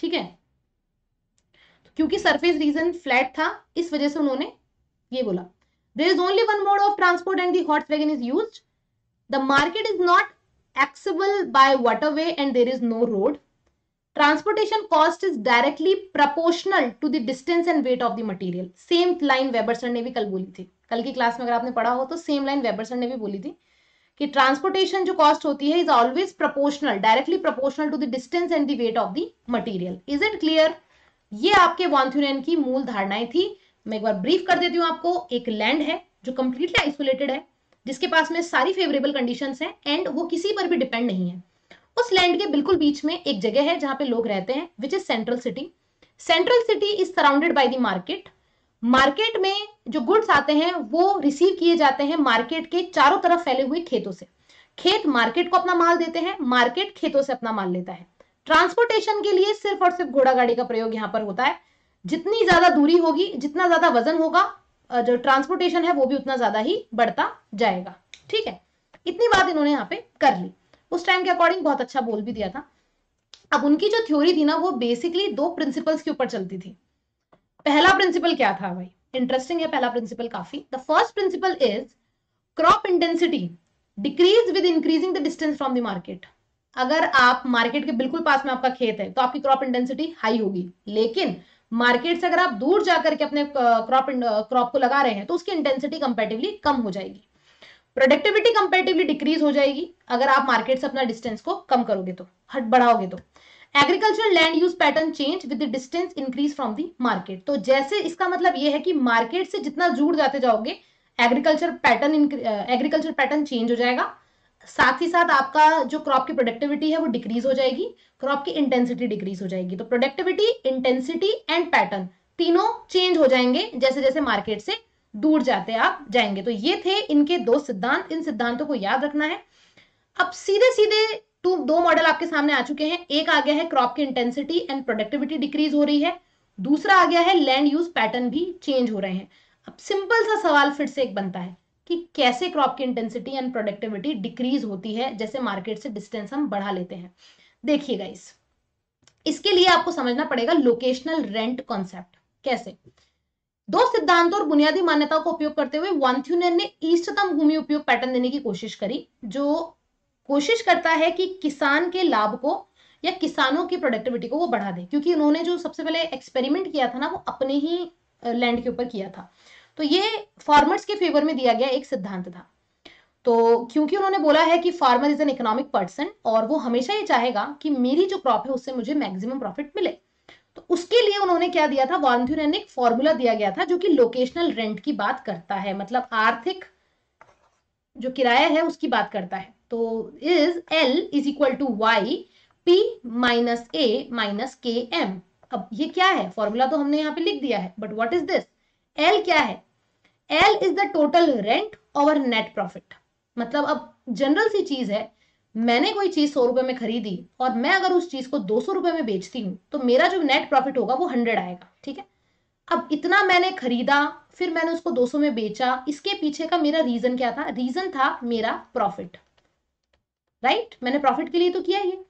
ठीक है? तो क्योंकि सरफेस रीजन फ्लैट था, इस वजह से उन्होंने ये बोला। There is only one mode of transport and the horse wagon is use the market is not accessible by water way and there is no road transportation cost is directly proportional to the distance and weight of the material same line वेबरसन ने भी कल बोली थी। कल की class में अगर आपने पढ़ा हो तो सेम लाइन वेबरसन ने भी बोली थी। कि ट्रांसपोर्टेशन जो कॉस्ट होती है is always proportional directly proportional to the distance and the weight of the material is it clear ये आपके वॉन्थ्यूरियन की मूल धारणाएँ थी। मैं एक बार ब्रीफ कर देती हूँ आपको। एक लैंड है जो कंप्लीटली आइसोलेटेड है, जिसके पास में सारी फेवरेबल कंडीशन है एंड वो किसी पर भी डिपेंड नहीं है। उस लैंड के बिल्कुल बीच में एक जगह है जहाँ पे लोग रहते हैं which is central city central city is surrounded by the market market में जो गुड्स आते हैं, वो रिसीव किए जाते हैं मार्केट के चारों तरफ़ फैले हुए खेतों से। खेत मार्केट को अपना माल देते हैं मार्केट खेतों से अपना माल लेता है। ट्रांसपोर्टेशन के लिए सिर्फ़ और सिर्फ़ घोड़ा गाड़ी का प्रयोग यहाँ पर होता है। जितनी ज़्यादा दूरी होगी, जितना ज़्यादा वज़न होगा जो ट्रांसपोर्टेशन है, वो भी उतना ज़्यादा ही बढ़ता जाएगा। ठीक है? इतनी बात इन्होंने यहाँ पे कर ली। उस टाइम के अकॉर्डिंग बहुत अच्छा बोल भी दिया था। अब उनकी जो थ्योरी थी ना, वो बेसिकली दो प्रिंसिपल्स के ऊपर चलती थी। पहला प्रिंसिपल क्या था भाई? इंटरेस्टिंग है पहला प्रिंसिपल काफ़ी। The first principle is crop intensity decrease with increasing the distance from the market अगर आप मार्केट के बिल्कुल पास में आपका खेत है तो आपकी क्रॉप इंटेंसिटी हाई होगी। लेकिन मार्केट से अगर आप दूर जाकर के अपने क्रॉप क्रॉप को लगा रहे हैं तो उसकी इंटेंसिटी कंपेटिवली कम हो जाएगी। प्रोडक्टिविटी कंपेटिवली डिक्रीज हो जाएगी, अगर आप मार्केट से अपना डिस्टेंस को कम करोगे तो हट, बढ़ाओगे तो। Agriculture land use pattern change with distance increase from the market तो जैसे इसका मतलब ये है कि मार्केट से जितना जुड़ जाते जाओगे agriculture pattern agriculture pattern change हो जाएगा। साथ ही साथ आपका जो क्रॉप की प्रोडक्टिविटी है वो डिक्रीज हो जाएगी क्रॉप की इंटेंसिटी डिक्रीज हो जाएगी। तो प्रोडक्टिविटी इंटेंसिटी एंड पैटर्न तीनों चेंज हो जाएँगे जैसे जैसे मार्केट से दूर जाते आप जाएँगे। तो ये थे इनके दो सिद्धांत। इन सिद्धांतों को याद रखना है। अब सीधे सीधे टू, दो मॉडल आपके सामने आ चुके हैं। एक आ गया है क्रॉप की इंटेंसिटी एंड प्रोडक्टिविटी डिक्रीज हो रही है। दूसरा आ गया है लैंड यूज़ पैटर्न भी चेंज हो रहे हैं। अब सिंपल सा सवाल फिर से एक बनता है कि कैसे क्रॉप की इंटेंसिटी एंड प्रोडक्टिविटी डिक्रीज होती है, जैसे मार्केट से डिस्टेंस हम बढ़ा लेते हैं। देखिएगा इस इसके लिए आपको समझना पड़ेगा लोकेशनल रेंट कॉन्सेप्ट कैसे? दो सिद्धांतों और बुनियादी मान्यताओं का उपयोग करते हुए वांथ्यूनेन ने इष्टतम भूमि उपयोग पैटर्न देने की कोशिश करी, जो कोशिश करता है कि किसान के लाभ को या किसानों की प्रोडक्टिविटी को वो बढ़ा दे, क्योंकि उन्होंने जो सबसे पहले एक्सपेरिमेंट किया था ना, वो अपने ही लैंड के ऊपर किया था। तो ये फार्मर्स के फेवर में दिया गया एक सिद्धांत था। तो क्योंकि उन्होंने बोला है कि farmer is an economic person और वो हमेशा ये चाहेगा कि मेरी जो क्रॉप है, उससे मुझे मैक्सिमम प्रॉफिट मिले। तो उसके लिए उन्होंने क्या दिया था? वॉलंथ्यूर ने एक फॉर्मूला दिया गया था, जो कि लोकेशनल रेंट की बात करता है। मतलब आर्थिक जो किराया है, उसकी बात करता है। तो is L is equal to Y P minus A minus K M अब ये क्या है? फॉर्मूला तो हमने यहाँ पे लिख दिया है but what is this L क्या है? L is the total rent और नेट प्रॉफिट मतलब अब जनरल सी चीज़ है, मैंने कोई चीज़ सौ रुपए में खरीदी और मैं अगर उस चीज़ को दो सौ रुपए में बेचती हूँ तो मेरा जो नेट प्रॉफिट होगा वो हंड्रेड आएगा, ठीक है? अब इतना मैंने खरीदा, फिर मैंने उसको 200 में बेचा, इसके पीछे का मेरा रीजन क्या था? रीजन था मेरा प्रॉफिट राइट मैंने प्रॉफिट के लिए तो किया ये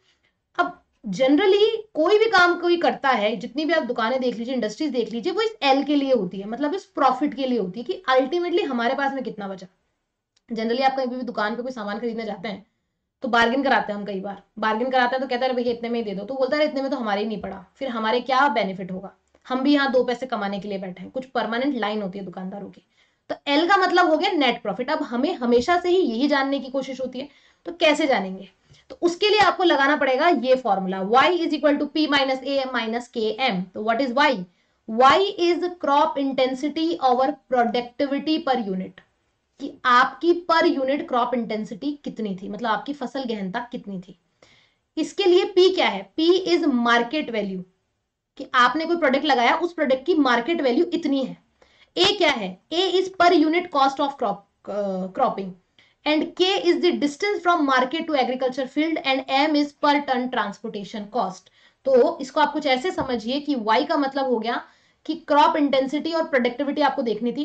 अब जनरली कोई भी काम कोई करता है, जितनी भी आप दुकानें देख लीजिए इंडस्ट्रीज़ देख लीजिए, वो इस एल के लिए होती है। मतलब इस प्रॉफिट के लिए होती है कि अल्टीमेटली हमारे पास में कितना बचा। जनरली आप कहीं भी दुकान पे कोई सामान खरीदने जाते हैं तो बार्गेन कराते हैं हम कई बार। बार्गेन कराते हैं तो कहते हैं भैया, इतने में ही दे दो। तो बोलता है इतने में तो हमारे ही नहीं पड़ा। फिर हमारे क्या बेनिफिट होगा? हम भी यहाँ दो पैसे कमाने के लिए बैठे हैं। कुछ परमानेंट लाइन होती है दुकानदारों की। तो एल का मतलब हो गया नेट प्रॉफिट अब हमें हमेशा से ही यही जानने की कोशिश होती है तो कैसे जानेंगे? तो उसके लिए आपको लगाना पड़ेगा ये formula y is equal to P minus A M minus K M तो what is y? Y is crop intensity और प्रोडक्टिविटी पर यूनिट कि आपकी पर यूनिट क्रॉप इंटेंसिटी कितनी थी? मतलब आपकी फ़सल गहनता कितनी थी? इसके लिए p क्या है? P इज़ मार्केट वैल्यू कि आपने कोई प्रोडक्ट लगाया, उस प्रोडक्ट की मार्केट वैल्यू इतनी है। ए क्या है? A is per unit cost of crop cropping and K is the distance from market to agriculture field and M is per ton transportation cost तो इसको आप कुछ ऐसे समझिए कि वाई का मतलब हो गया कि क्रॉप इंटेंसिटी और प्रोडक्टिविटी आपको देखनी थी।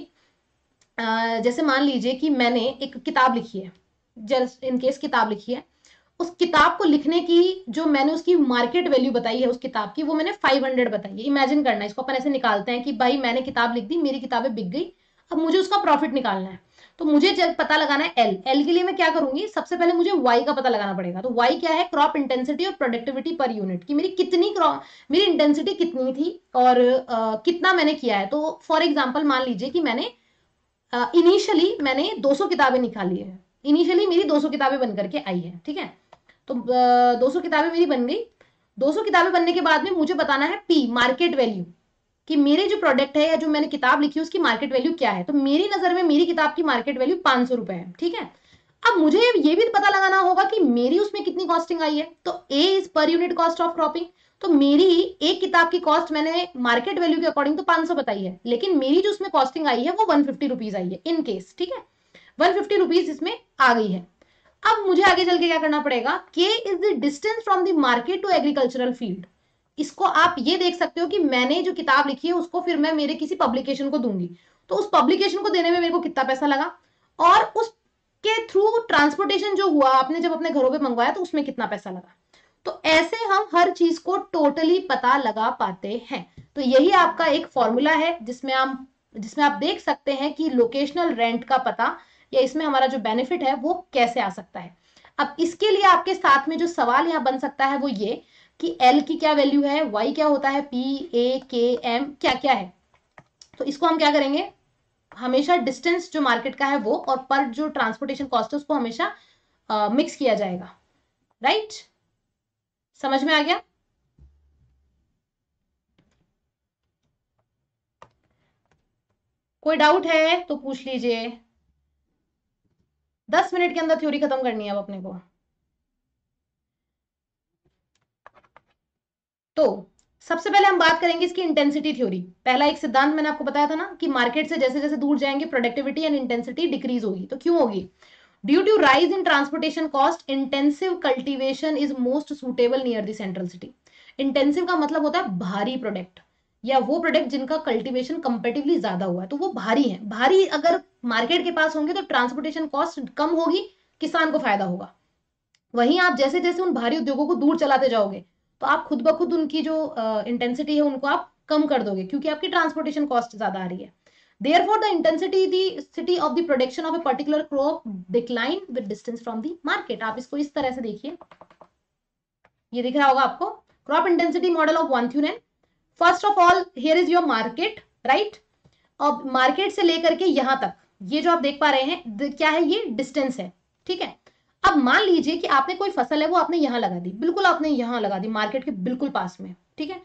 uh, जैसे मान लीजिए कि मैंने एक किताब लिखी है जस्ट इन केस किताब लिखी है। उस किताब को लिखने की जो मैंने उसकी मार्केट वैल्यू बताई है उस किताब की वो मैंने 500 बताई है। इमेजिन करना है इसको अपन ऐसे निकालते हैं कि भाई मैंने किताब लिख दी मेरी किताबें बिक गई अब मुझे उसका प्रॉफिट निकालना है। तो मुझे पता लगाना है एल एल के लिए मैं क्या करूँगी? सबसे पहले मुझे वाई का पता लगाना पड़ेगा। तो वाई क्या है? क्रॉप इंटेंसिटी और प्रोडक्टिविटी पर यूनिट की। मेरी कितनी क्रॉप मेरी इंटेंसिटी कितनी थी? और आ, कितना मैंने किया है? तो फॉर एग्ज़ाम्पल मान लीजिए कि मैंने इनिशियली मैंने 200 किताबें निकाली है। इनिशियली मेरी 200 किताबें बन करके आई है ठीक है? तो दो सौ किताबें मेरी बन गई। 200 किताबें बनने के बाद में मुझे बताना है पी मार्केट वैल्यू कि मेरे जो प्रोडक्ट है या जो मैंने किताब लिखी है, उसकी मार्केट वैल्यू क्या है? तो मेरी नज़र में मेरी किताब की मार्केट वैल्यू पाँच सौ रुपए है, ठीक है? अब मुझे ये भी पता लगाना होगा कि मेरी उसमें कितनी कॉस्टिंग आई है। तो A is per unit cost of cropping तो मेरी एक किताब की कॉस्ट मैंने मार्केट वैल्यू के अकॉर्डिंग तो 500 बताई है। लेकिन मेरी जो उसमें कॉस्टिंग आई है, वो वन फिफ्टी आई है इन केस ठीक है? वन फिफ्टी इसमें आ गई है। अब मुझे आगे चल के क्या करना पड़ेगा? K is the distance from the market to agricultural field इसको आप ये देख सकते हो कि मैंने जो किताब लिखी है, उसको फिर मैं मेरे किसी पब्लिकेशन को दूँगी। तो उस पब्लिकेशन को देने में मेरे को कितना पैसा लगा? और उसके थ्रू ट्रांसपोर्टेशन जो हुआ, आपने जब अपने घरों पे मंगवाया तो उसमें कितना पैसा लगा? तो ऐसे हम हर चीज़ को टोटली पता लगा पाते हैं। तो यही आपका एक फॉर्मूला है, जिसमें आप जिसमें आप देख सकते हैं कि लोकेशनल रेंट का पता या इसमें हमारा जो बेनिफिट है, वो कैसे आ सकता है। अब इसके लिए आपके साथ में जो सवाल यहाँ बन सकता है, वो ये कि एल की क्या वैल्यू है वाई क्या होता है पी ए के एम क्या क्या है? तो इसको हम क्या करेंगे? हमेशा डिस्टेंस जो मार्केट का है वो और पर जो ट्रांसपोर्टेशन कॉस्ट है उसको हमेशा मिक्स किया जाएगा। राइट समझ में आ गया? कोई डाउट है तो पूछ लीजिए। दस मिनट के अंदर थ्योरी खत्म करनी है अब अपने को। तो सबसे पहले हम बात करेंगे इसकी इंटेंसिटी थ्योरी पहला एक सिद्धांत मैंने आपको बताया था ना कि मार्केट से जैसे जैसे दूर जाएँगे प्रोडक्टिविटी एंड इंटेंसिटी डिक्रीज होगी। तो क्यों होगी? Due to rise in transportation cost intensive cultivation is most suitable near the central city intensive का मतलब होता है भारी प्रोडक्ट या वो प्रोडक्ट जिनका कल्टीवेशन कंपेटिवली ज़्यादा हुआ है। तो वो भारी है। भारी अगर मार्केट के पास होंगे तो ट्रांसपोर्टेशन कॉस्ट कम होगी, किसान को फ़ायदा होगा। वहीं आप जैसे जैसे उन भारी उद्योगों को दूर चलाते जाओगे तो आप खुद ब खुद उनकी जो इंटेंसिटी है, उनको आप कम कर दोगे, क्योंकि आपकी ट्रांसपोर्टेशन कॉस्ट ज़्यादा आ रही है। Therefore, the intensity, the city of the production of a particular crop decline with distance from the market. आप इसको इस तरह से देखिए। ये दिख रहा होगा आपको। Crop intensity model of von Thunen first of all here is your market right अब मार्केट से लेकर के यहाँ तक, ये जो आप देख पा रहे हैं क्या है ये? डिस्टेंस है, ठीक है? अब मान लीजिए कि आपने कोई फ़सल है, वो आपने यहाँ लगा दी। बिल्कुल आपने यहाँ लगा दी, मार्केट के बिल्कुल पास में, ठीक है?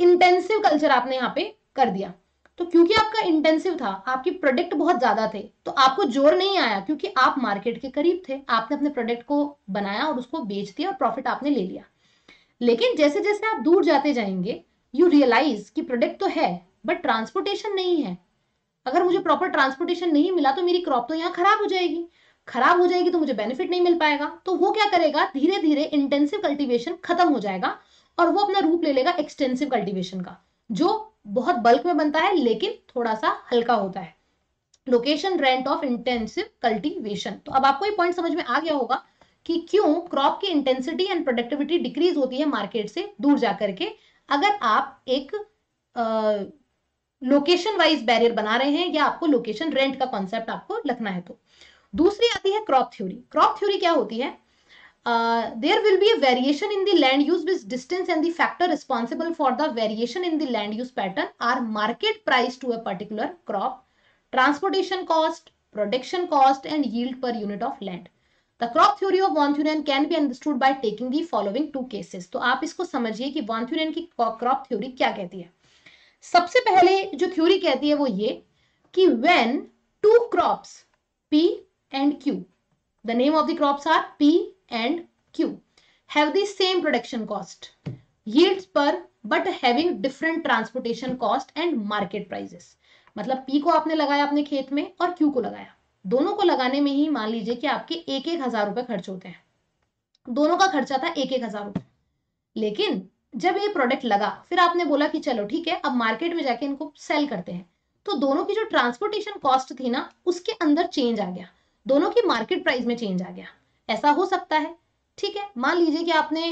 इंटेंसिव कल्चर आपने यहाँ पे कर दिया। तो क्योंकि आपका इंटेंसिव था, आपकी प्रोडक्ट बहुत ज़्यादा थे तो आपको ज़ोर नहीं आया क्योंकि आप मार्केट के करीब थे। आपने अपने प्रोडक्ट को बनाया और उसको बेच दिया और प्रॉफिट आपने ले लिया। लेकिन जैसे जैसे आप दूर जाते जाएँगे यू रियलाइज़ कि प्रोडक्ट तो है बट ट्रांसपोर्टेशन नहीं है। अगर मुझे प्रॉपर ट्रांसपोर्टेशन नहीं मिला तो मेरी क्रॉप तो यहाँ खराब हो जाएगी। खराब हो जाएगी तो मुझे बेनिफिट नहीं मिल पाएगा। तो वो क्या करेगा? धीरे धीरे इंटेंसिव कल्टीवेशन खत्म हो जाएगा और वो अपना रूप ले लेगा एक्सटेंसिव कल्टीवेशन का, जो बहुत बल्क में बनता है, लेकिन थोड़ा सा हल्का होता है। Location rent of intensive cultivation तो अब आपको ये पॉइंट समझ में आ गया होगा कि क्यों क्रॉप की इंटेंसिटी एंड प्रोडक्टिविटी डिक्रीज होती है मार्केट से दूर जाकर के। अगर आप एक लोकेशन वाइज बैरियर बना रहे हैं या आपको लोकेशन रेंट का कॉन्सेप्ट आपको रखना है तो। दूसरी आती है क्रॉप थ्योरी क्रॉप थ्योरी क्या होती है? There will be variation in the land use with distance and the responsible for the variation in the land use pattern are market price to a particular crop transportation cost production cost and yield per unit of land the crop theory of von Thunen can be understood by taking the following two cases तो आप इसको समझिए कि वॉन्थ्यूरियन की crop theory क्या कहती है। सबसे पहले जो थ्योरी कहती है वो ये कि when two crops P and Q the name of the crops are P and Q have the same production cost yields per but having different transportation cost and market prices मतलब P को आपने लगाया अपने खेत में और Q को लगाया। दोनों को लगाने में ही मान लीजिए कि आपके एक एक हज़ार रुपए खर्च होते हैं। दोनों का खर्चा था एक एक हज़ार रुपए। लेकिन जब ये प्रोडक्ट लगा, फिर आपने बोला कि चलो ठीक है, अब मार्केट में जाके इनको सेल करते हैं। तो दोनों की जो ट्रांसपोर्टेशन कॉस्ट थी ना, उसके अंदर चेंज आ गया। दोनों की मार्केट प्राइस में चेंज आ गया। ऐसा हो सकता है, ठीक है? मान लीजिए कि आपने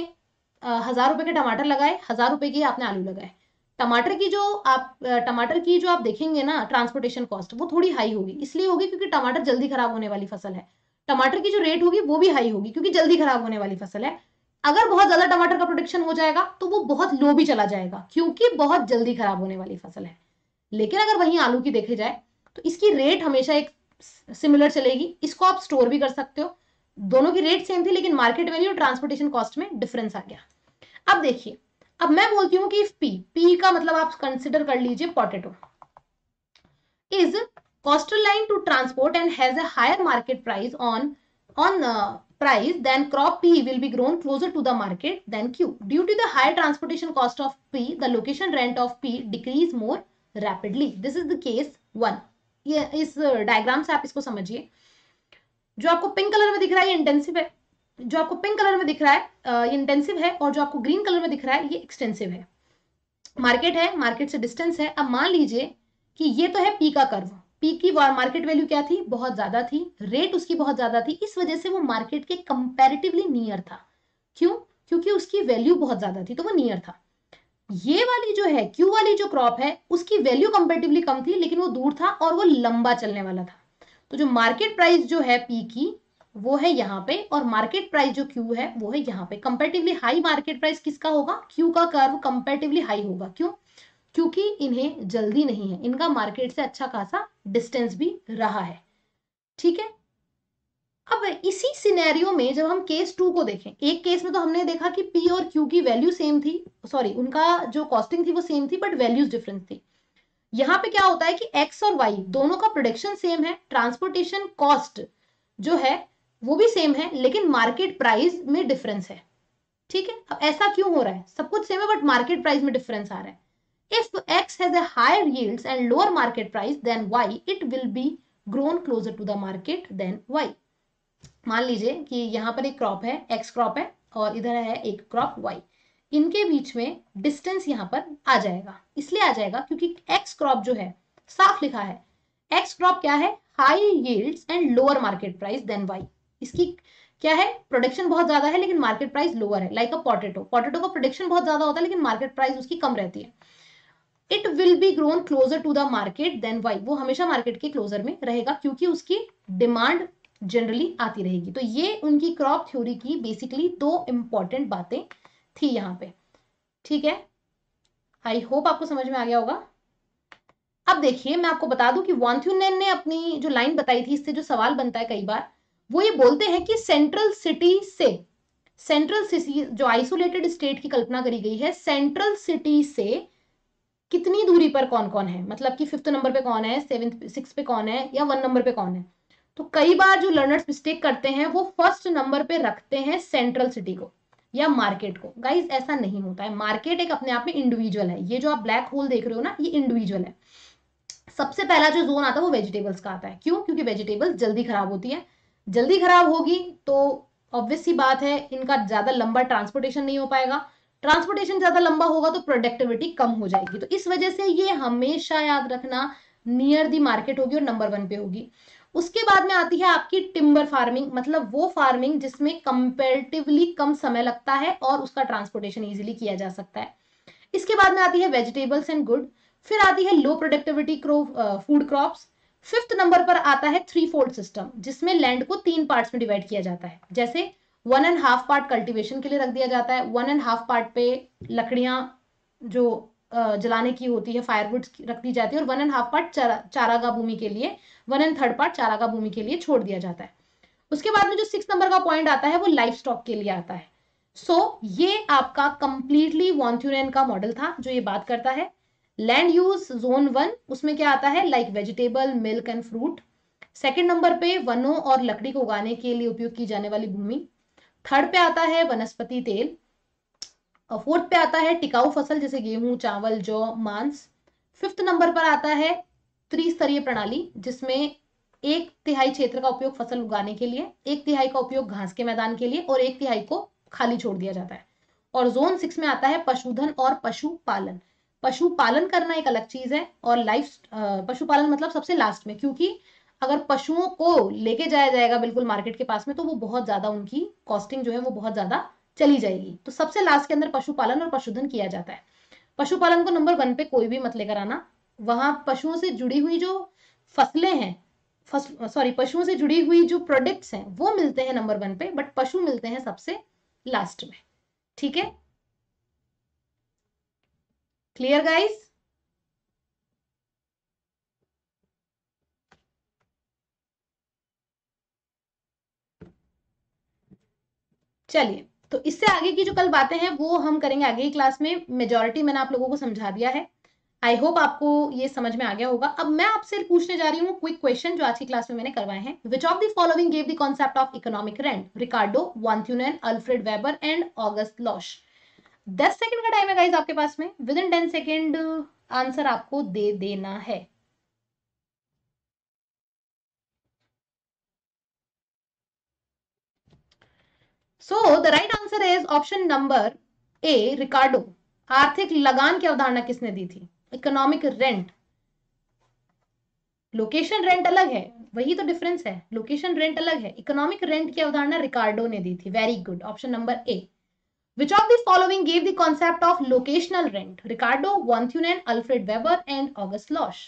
हज़ार रुपए के टमाटर लगाए, हज़ार रुपए के आपने आलू लगाए। टमाटर की जो आप टमाटर की जो आप देखेंगे ना ट्रांसपोर्टेशन कॉस्ट वो थोड़ी हाई होगी। इसलिए होगी क्योंकि टमाटर जल्दी खराब होने वाली फ़सल है। टमाटर की जो रेट होगी, वो भी हाई होगी, क्योंकि जल्दी खराब होने वाली फ़सल है। अगर बहुत ज़्यादा टमाटर का प्रोडक्शन हो जाएगा तो वो बहुत लो भी चला जाएगा, क्योंकि बहुत जल्दी खराब होने वाली फ़सल है। लेकिन अगर वहीं आलू की देखे जाए तो इसकी रेट हमेशा एक सिमिलर चलेगी। इसको आप स्टोर भी कर सकते हो। दोनों की रेट सेम थी, लेकिन मार्केट वैल्यू और ट्रांसपोर्टेशन कॉस्ट में डिफरेंस आ गया। अब देखिए, अब मैं बोलती हूँ कि इफ़ पी पी का मतलब आप कंसिडर कर लीजिए potato is costlier to transport and has a higher market price on on price then crop P will be grown closer to the market than Q due to the higher transportation cost of P the location rent of P decrease more rapidly this is the case one ये, इस diagram से आप इसको समझिए। जो आपको pink colour में दिख रहा है, ये इंटेंसिव है। जो आपको पिंक कलर में दिख रहा है ये इंटेंसिव है, और जो आपको ग्रीन कलर में दिख रहा है, ये एक्सटेंसिव है। मार्केट है मार्केट से डिस्टेंस है। अब मान लीजिए कि ये तो है पी का कर्व पी की मार्केट वैल्यू क्या थी? बहुत ज़्यादा थी। रेट उसकी बहुत ज़्यादा थी। इस वजह से वो मार्केट के कंपेरेटिवली नियर था। क्यों? क्योंकि उसकी वैल्यू बहुत ज़्यादा थी तो वो नियर था। ये वाली जो है क्यू वाली जो क्रॉप है, उसकी वैल्यू कंपेरेटिवली कम थी, लेकिन वो दूर था और वो लंबा चलने वाला था। तो जो मार्केट प्राइस जो है पी की, वो है यहाँ पे, और मार्केट प्राइस जो क्यू है, वो है यहाँ पे। कंपेटिवली हाई मार्केट प्राइस किसका होगा? क्यू का कर्व कंपेटिवली हाई होगा। क्यों? क्योंकि इन्हें जल्दी नहीं है। इनका मार्केट से अच्छा खासा डिस्टेंस भी रहा है। ठीक है? अब इसी सिनेरियो में जब हम केस टू को देखें, एक केस में तो हमने देखा कि पी और क्यू की वैल्यू सेम थी सॉरी उनका जो कॉस्टिंग थी वो सेम थी बट वैल्यूज़ डिफरेंस थी। यहाँ पे क्या होता है कि एक्स और वाई दोनों का प्रोडक्शन सेम है ट्रांसपोर्टेशन कॉस्ट जो है वो भी सेम है, लेकिन मार्केट प्राइस में डिफरेंस है। ठीक है? अब ऐसा क्यों हो रहा है? सब कुछ सेम है बट मार्केट प्राइस में डिफरेंस आ रहा है। If x has a higher yields and lower market price than y, it will be grown closer to the market than y मान लीजिए कि यहाँ पर एक क्रॉप है एक्स क्रॉप है और इधर है एक क्रॉप वाई इनके बीच में डिस्टेंस यहाँ पर आ जाएगा। इसलिए आ जाएगा क्योंकि एक्स क्रॉप जो है, साफ़ लिखा है। एक्स क्रॉप क्या है? High yields and lower market price than Y इसकी क्या है? प्रोडक्शन बहुत ज़्यादा है, लेकिन मार्केट प्राइस लोअर है लाइक अ पोटेटो पोटेटो का प्रोडक्शन बहुत ज़्यादा होता है, लेकिन मार्केट प्राइस उसकी कम रहती है। It will be grown closer to the market than Y वो हमेशा मार्केट के क्लोजर में रहेगा, क्योंकि उसकी डिमांड जनरली आती रहेगी। तो ये उनकी क्रॉप थ्योरी की बेसिकली दो इंपॉर्टेंट बातें थी यहाँ पे। ठीक है? आई होप आपको समझ में आ गया होगा। अब देखिए, मैं आपको बता दूँ कि वॉन्थ्यूनेन ने अपनी जो लाइन बताई थी, इससे जो सवाल बनता है कई बार, वो ये बोलते हैं कि सेंट्रल सिटी से सेंट्रल सिटी जो आइसोलेटेड स्टेट की कल्पना करी गई है सेंट्रल सिटी से कितनी दूरी पर कौन कौन है? मतलब कि फिफ्थ नंबर पे कौन है सेवेंथ सिक्स पे कौन है, या वन नंबर पे कौन है? तो कई बार जो लर्नर्स मिस्टेक करते हैं, वो फ़र्स्ट नंबर पे रखते हैं सेंट्रल सिटी को या मार्केट को। गाइज़ ऐसा नहीं होता है। मार्केट एक अपने आप में इंडिविजुअल है। ये जो आप ब्लैक होल देख रहे हो ना, ये इंडिविजुअल है। सबसे पहला जो जोन आता है, वो वेजिटेबल्स का आता है। क्यों? क्योंकि वेजिटेबल्स जल्दी खराब होती है। जल्दी खराब होगी तो ऑब्वियस सी बात है, इनका ज़्यादा लंबा ट्रांसपोर्टेशन नहीं हो पाएगा। ट्रांसपोर्टेशन ज़्यादा लंबा होगा तो प्रोडक्टिविटी कम हो जाएगी। तो इस वजह से ये हमेशा याद रखना नियर दी मार्केट होगी और नंबर वन पे होगी। उसके बाद में आती है आपकी टिम्बर फ़ार्मिंग मतलब वो फ़ार्मिंग जिसमें कंपेरेटिवली कम समय लगता है और उसका ट्रांसपोर्टेशन इजीली किया जा सकता है। इसके बाद में आती है वेजिटेबल्स एंड गुड फिर आती है low productivity food crops fifth number पर आता है थ्री फोल्ड सिस्टम जिसमें लैंड को तीन पार्ट्स में डिवाइड किया जाता है। जैसे one and half part cultivation के लिए रख दिया जाता है वन एंड हाफ़ पार्ट पे लकड़ियाँ जो जलाने की होती है फायरवुड रख दी जाती है और वन एंड हाफ़ पार्ट चारा, चारागा भूमि के लिए वन एंड थर्ड पार्ट चारागा भूमि के लिए छोड़ दिया जाता है। उसके बाद में जो सिक्स नंबर का पॉइंट आता है वो लाइफ स्टॉक के लिए आता है। सो so, ये आपका कंप्लीटली वॉन्थ्यूरेन का मॉडल था जो ये बात करता है। लैंड यूज़ जोन वन उसमें क्या आता है? Like vegetable milk and fruit second number पे वनों और लकड़ी को उगाने के लिए उपयोग की जाने वाली भूमि। थर्ड पे आता है वनस्पति तेल। फोर्थ पे आता है टिकाऊ फ़सल, जैसे गेहूँ, चावल, जौ, मांस। फिफ्थ नंबर पर आता है त्रिस्तरीय प्रणाली, जिसमें एक तिहाई क्षेत्र का उपयोग फ़सल उगाने के लिए, एक तिहाई का उपयोग घास के मैदान के लिए और एक तिहाई को खाली छोड़ दिया जाता है। और जोन सिक्स में आता है पशुधन और पशुपालन। पशुपालन करना एक अलग चीज़ है और लाइफ पशुपालन मतलब सबसे लास्ट में, क्योंकि अगर पशुओं को लेके जाया जाएगा बिल्कुल मार्केट के पास में तो वो बहुत ज़्यादा उनकी कॉस्टिंग जो है वो बहुत ज़्यादा चली जाएगी। तो सबसे लास्ट के अंदर पशुपालन और पशुधन किया जाता है। पशुपालन को नंबर वन पे कोई भी मत लेकर आना। वहाँ पशुओं से जुड़ी हुई जो फ़सलें हैं सॉरी पशुओं से जुड़ी हुई जो प्रोडक्ट्स हैं, वो मिलते हैं नंबर वन पे बट पशु मिलते हैं सबसे लास्ट में। ठीक है? क्लियर गाइस चलिए। तो इससे आगे की जो कल बातें हैं, वो हम करेंगे आगे की क्लास में। मेजोरिटी मैंने आप लोगों को समझा दिया है। आई होप आपको ये समझ में आ गया होगा। अब मैं आपसे पूछने जा रही हूँ क्विक क्वेश्चन जो आज की क्लास में मैंने करवाए हैं which of the following gave the concept of economic rent Ricardo von Thunen Alfred Weber and August Losch दस सेकंड का टाइम है गाइज़ आपके पास में। Within ten second answer आपको दे देना है। So the right answer is option number A Ricardo आर्थिक लगान की अवधारणा किसने दी थी? इकोनॉमिक रेंट लोकेशन रेंट अलग है, वही तो डिफरेंस है। लोकेशन रेंट अलग है। इकोनॉमिक रेंट की अवधारणा रिकार्डो ने दी थी। Very good option number A which of the following gave the concept of locational rent Ricardo von Thunen Alfred Weber and August Losch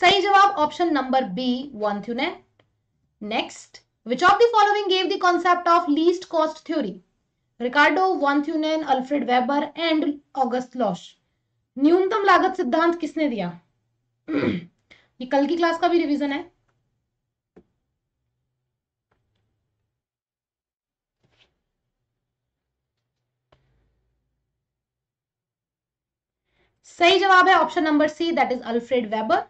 सही जवाब option number B von Thunen next which of the following gave the concept of least cost theory Ricardo von Thunen Alfred Weber and August Losch न्यूनतम लागत सिद्धांत किसने दिया? ये कल की क्लास का भी रिवीजन है। सही जवाब है option number C that is Alfred Weber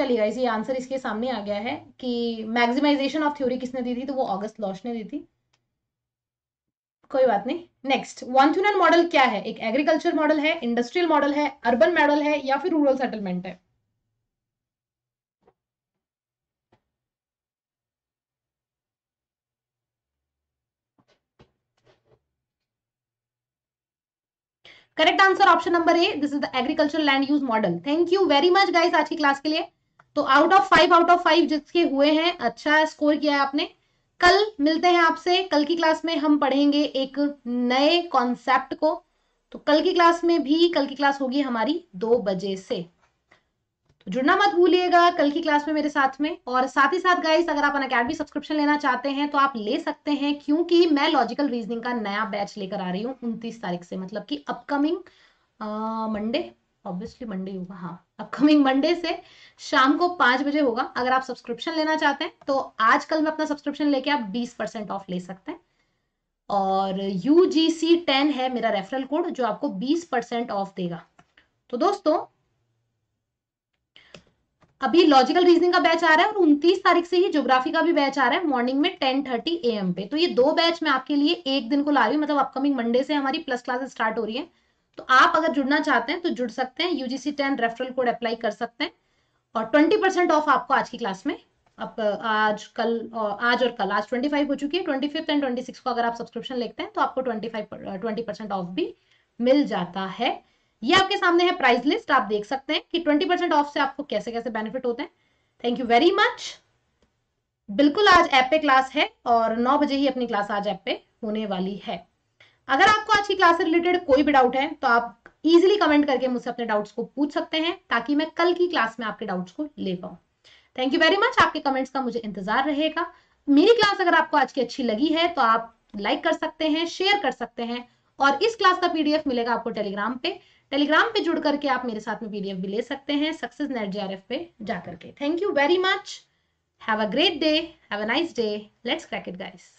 चलिए गाइस ये आंसर इसके सामने आ गया है कि मैक्सिमाइजेशन ऑफ़ थ्योरी किसने दी थी? तो वो ऑगस्ट लॉश ने दी थी। कोई बात नहीं। नेक्स्ट वांथुनन मॉडल क्या है? एक एग्रीकल्चर मॉडल है इंडस्ट्रियल मॉडल है अर्बन मॉडल है या फिर रूरल सेटलमेंट है? Correct answer option number A this is the agriculture land use model thank you very much guys आज की क्लास के लिए। तो out of five out of five जिसके हुए हैं अच्छा स्कोर किया है आपने। कल मिलते हैं आपसे। कल की क्लास में हम पढ़ेंगे एक नए कॉन्सेप्ट को। तो कल की क्लास में भी कल की क्लास होगी हमारी दो बजे से। तो जुड़ना मत भूलिएगा कल की क्लास में मेरे साथ में। और साथ ही साथ गाइस अगर आप अन अकेडमी सब्सक्रिप्शन लेना चाहते हैं तो आप ले सकते हैं, क्योंकि मैं लॉजिकल रीजनिंग का नया बैच लेकर आ रही हूँ उनतीस तारीख से मतलब कि अपकमिंग मंडे ऑब्वियसली मंडे होगा हाँ अपकमिंग मंडे से शाम को पाँच बजे होगा। अगर आप सब्सक्रिप्शन लेना चाहते हैं तो आज कल में अपना सब्सक्रिप्शन लेके आप बीस परसेंट ऑफ़ ले सकते हैं। और यू जी सी टेन है मेरा रेफरल कोड जो आपको बीस परसेंट ऑफ़ देगा। तो दोस्तों, अभी लॉजिकल रीजनिंग का बैच आ रहा है और उनतीस तारीख से ही ज्योग्राफी का भी बैच आ रहा है मॉर्निंग में टेन थर्टी ए एम पे। तो ये दो बैच मैं आपके लिए एक दिन को ला रही हूँ मतलब अपकमिंग मंडे से हमारी प्लस क्लासेस स्टार्ट हो रही है। तो आप अगर जुड़ना चाहते हैं तो जुड़ सकते हैं UGC ten referral code apply कर सकते हैं और ट्वेंटी परसेंट ऑफ़ आपको आज की क्लास में, अब, आज, कल, आज और कल, आज ट्वेंटी फाइव हो चुकी है twenty fifth and twenty six को अगर आप सब्सक्रिप्शन लेते हैं तो आपको twenty five twenty percent off भी मिल जाता है। ये आपके सामने है प्राइस लिस्ट आप देख सकते हैं कि ट्वेंटी परसेंट ऑफ़ से आपको कैसे कैसे बेनिफिट होते हैं। थैंक यू वेरी मच बिल्कुल आज ऐप पे क्लास है और नौ बजे ही अपनी क्लास आज ऐप पे होने वाली है। अगर आपको आज की क्लास से रिलेटेड कोई भी डाउट है तो आप इजिली कमेंट करके मुझसे अपने डाउट्स को पूछ सकते हैं, ताकि मैं कल की क्लास में आपके डाउट्स को ले पाऊँ। थैंक यू वेरी मच आपके कमेंट्स का मुझे इंतज़ार रहेगा। मेरी क्लास अगर आपको आज की अच्छी लगी है तो आप लाइक कर सकते हैं शेयर कर सकते हैं, और इस क्लास का पीडीएफ मिलेगा आपको टेलीग्राम पे। टेलीग्राम पे जुड़ करके आप मेरे साथ में पीडीएफ भी ले सकते हैं सक्सेस नेट जेआरएफ पे जाकर के thank you very much have a great day have a nice day let's crack it guys